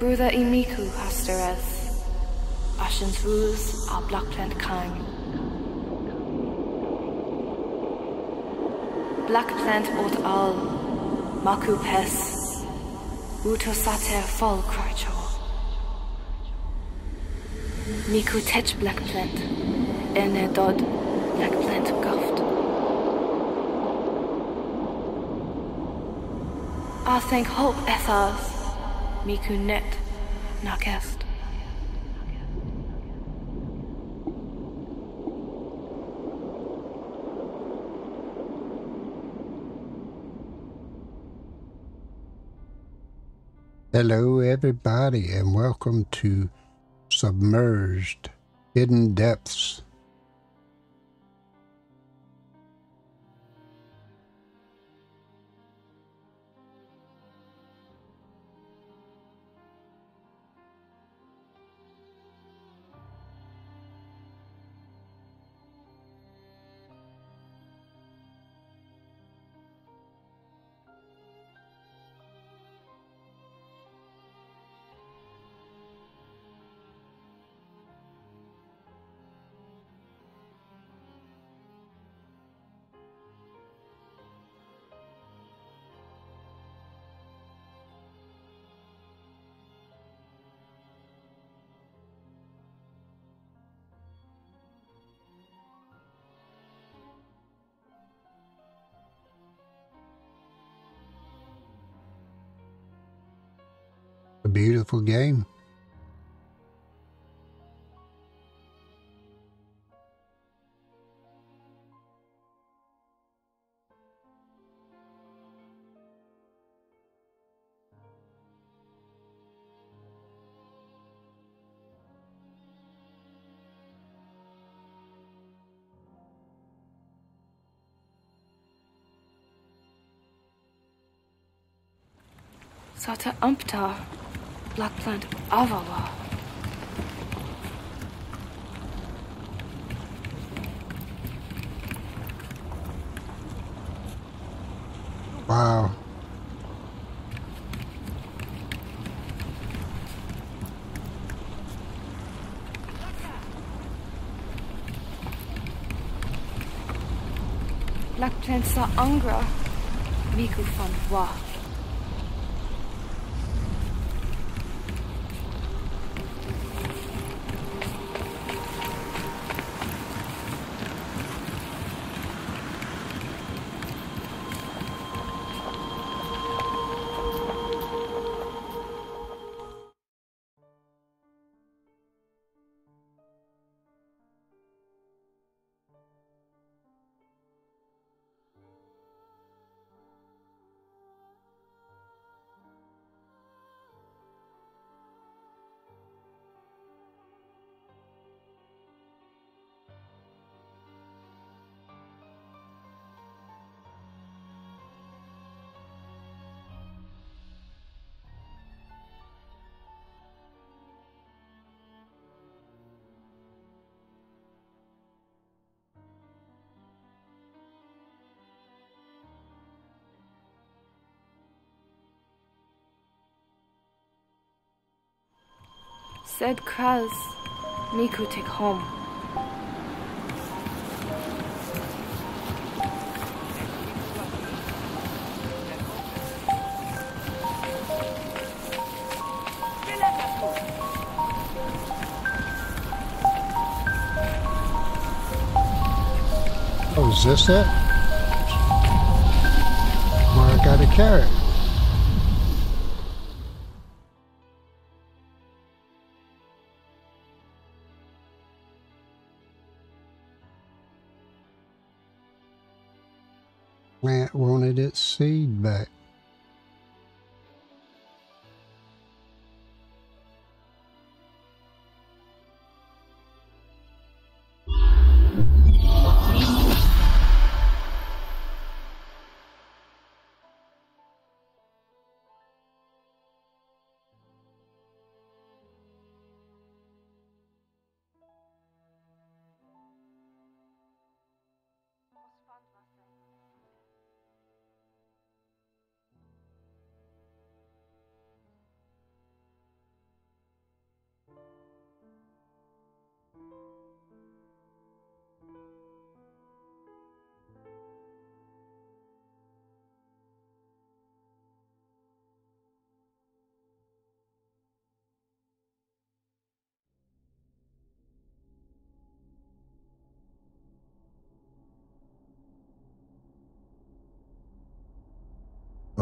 Brúda Imiku miku hasteres. Ashens rús a blackplant kain. Blackplant ot al. Maku pes. Uto sater fall crarcho. Miku tech blackplant. Ene dod blackplant guft. I thank hope ethas. Miku net nakest. Hello, everybody, and welcome to Submerged Hidden Depths. A beautiful game. Sata umpta. Blackplant avala. Wow. Blackplant sa angra. Miku fan wa. Said Kraz. Miku take home. Oh, is this it? Mara got a carrot. Plant wanted its seed back.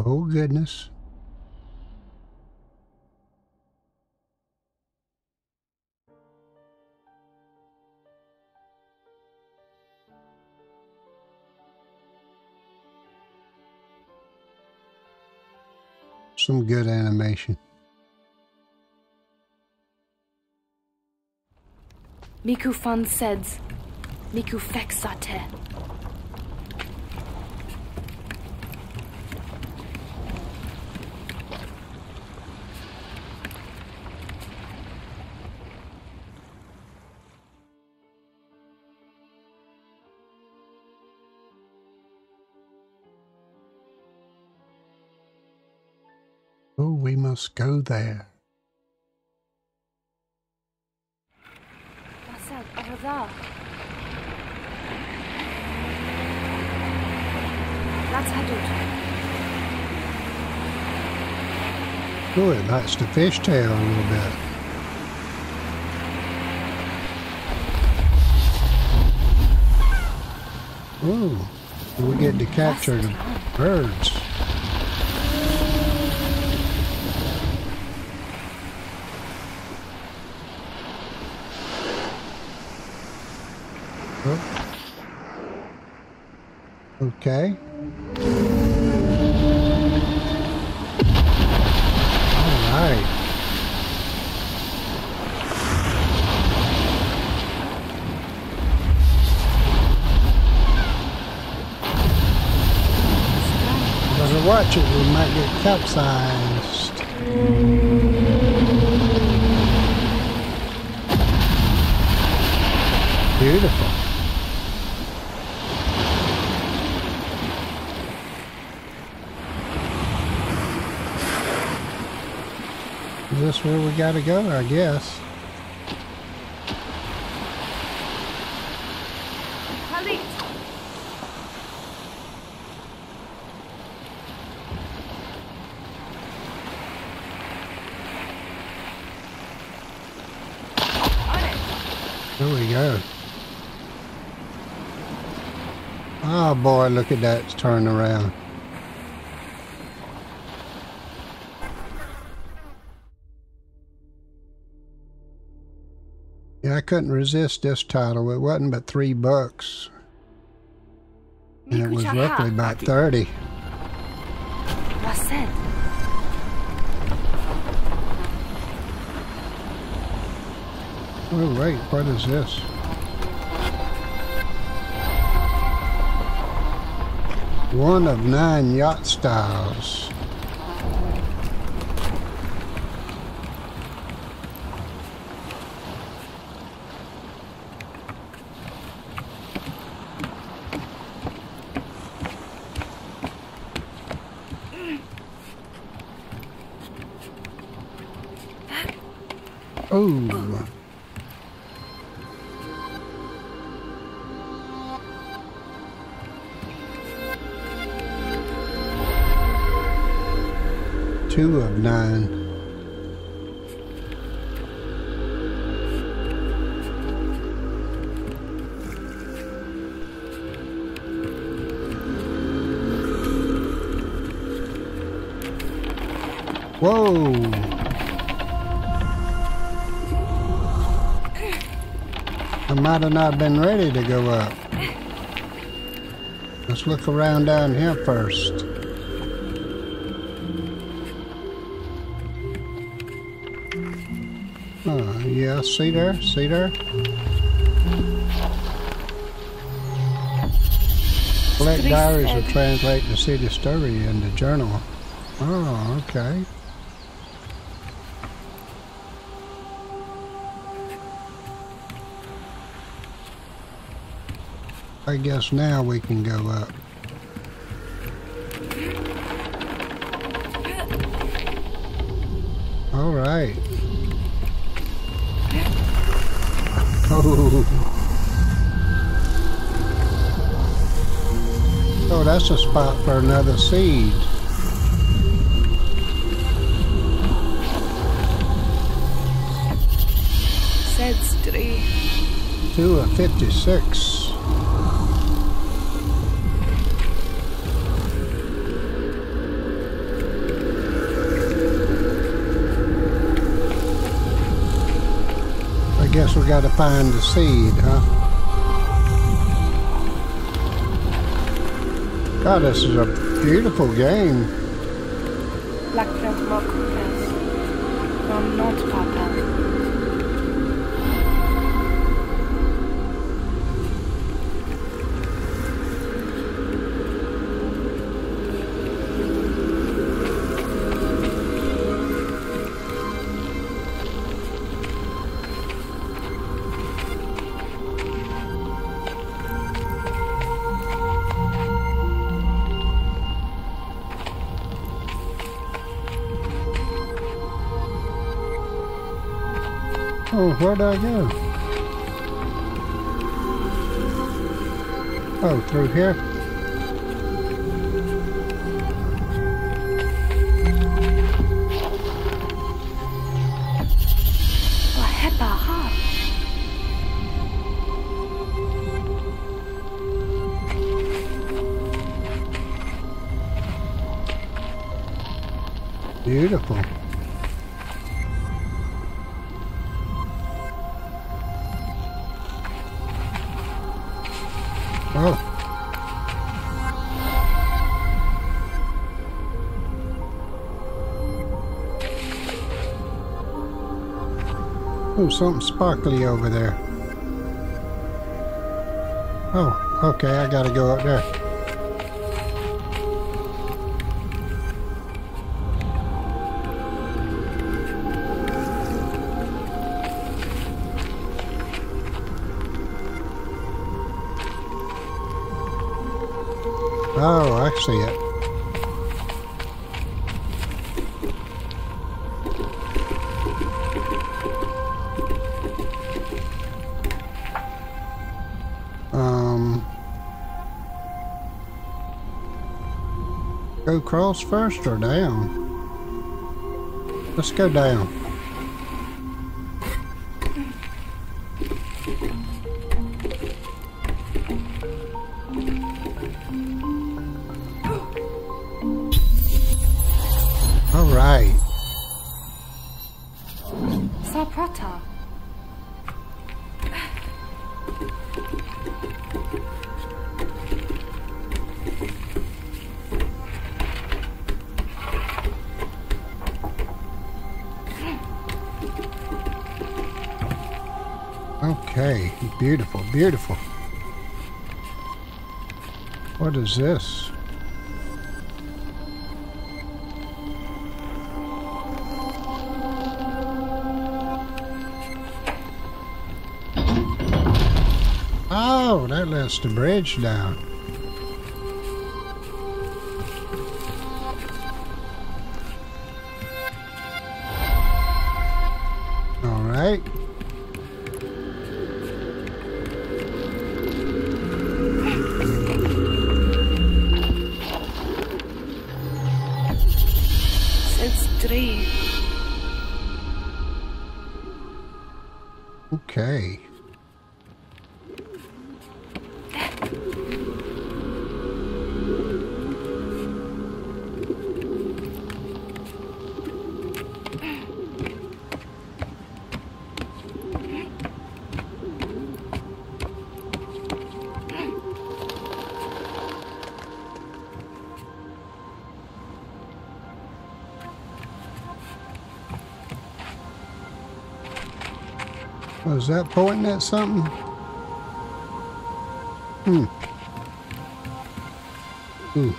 Oh, goodness. Some good animation. Miku fan seds. Miku fexate. Oh, must go there. Marcel, over there. Let's head out. Oh, it likes the fishtail a little bit. Oh, we get to capture the birds. Oh. Okay. All right. Better watch it, we might get capsized. Beautiful. Is this where we gotta go? I guess. There we go. Oh boy, look at that turn around. Couldn't resist this title. It wasn't but three bucks. And it was roughly ah, about 30. Marcel. Oh wait, what is this? One of nine yacht styles. Oh. Two of nine. Whoa! Might have not been ready to go up. Let's look around down here first. Oh, yeah, see there? See there? Collect diaries will translate the city story into journal. Oh, okay. I guess now we can go up. All right. Oh. Oh, that's a spot for another seed. Seds three. Two of 56. We got to find the seed, huh? God, this is a beautiful game. Black Plant Marketplace. From North Papa. where do I go? Oh, through here? Beautiful. Oh, something sparkly over there. Oh, okay, I gotta go up there. Oh, I see it. Go cross first or down? Let's go down. Okay, beautiful, beautiful. What is this? Oh, that lets the bridge down. Since three. Okay. Was that pointing at something? Hmm. Ooh.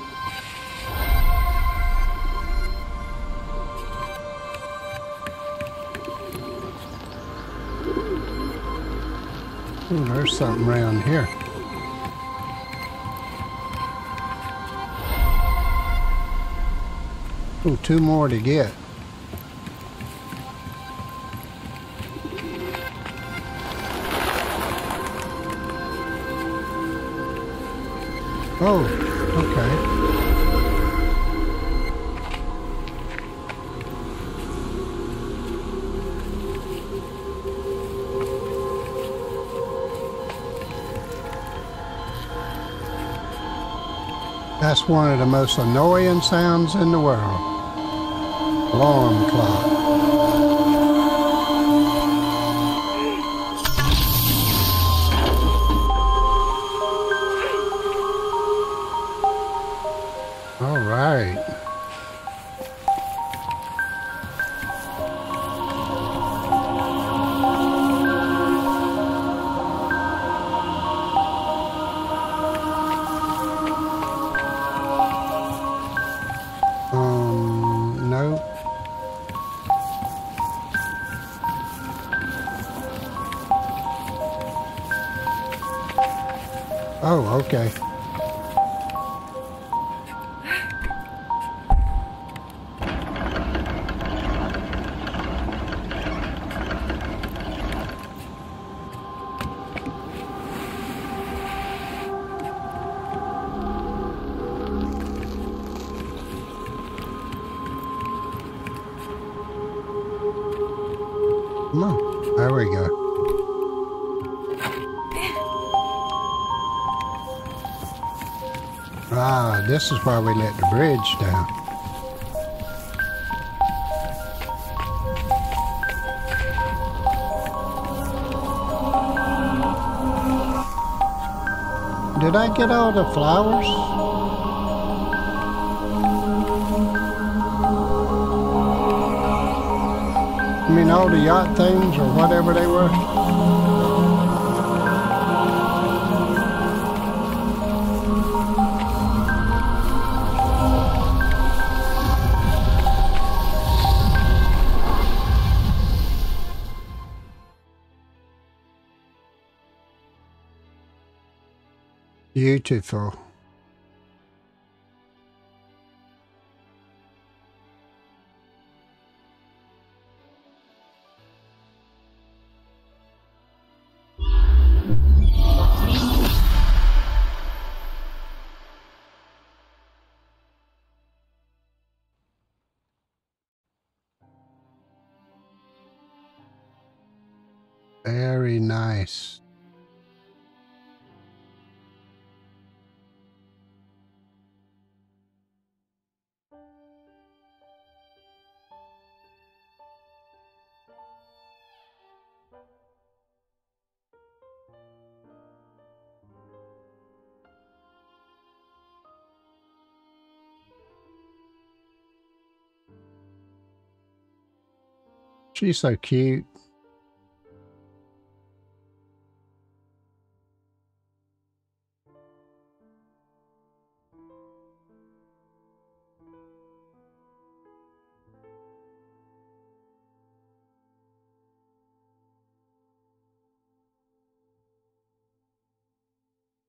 Ooh, there's something around here. Ooh, two more to get. Oh, okay. That's one of the most annoying sounds in the world. Alarm clock. Okay. On. There we go. Ah, this is why we let the bridge down. Did I get all the flowers? I mean, all the yacht things or whatever they were? Beautiful. Very nice. She's so cute.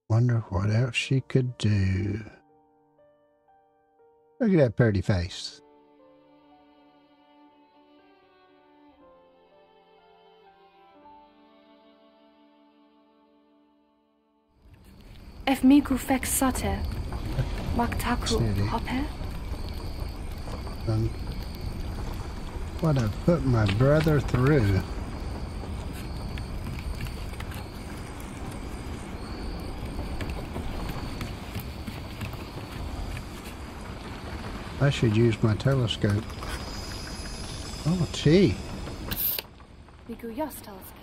Wonder what else she could do. Look at that pretty face. Ef miku fek sate. Maktaku hoppe. Um, what I put my brother through. I should use my telescope. Oh, gee. Miku jas telescope.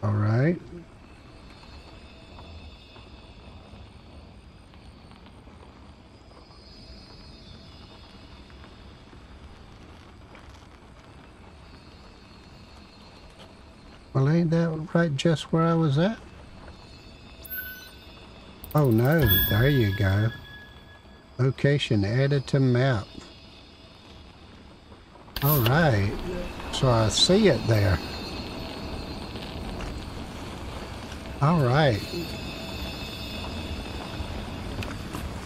All right. Well, ain't that right just where I was at? Oh no, there you go. Location added to map. All right, so I see it there. All right.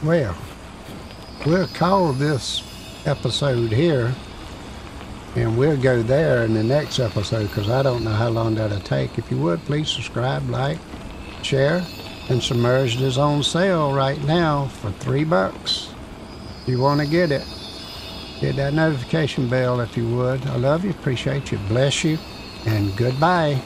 Well, we'll call this episode here and we'll go there in the next episode because I don't know how long that'll take. If you would, please subscribe, like, share, and Submerged is on sale right now for three bucks. If you want to get it, hit that notification bell if you would. I love you, appreciate you, bless you, and goodbye.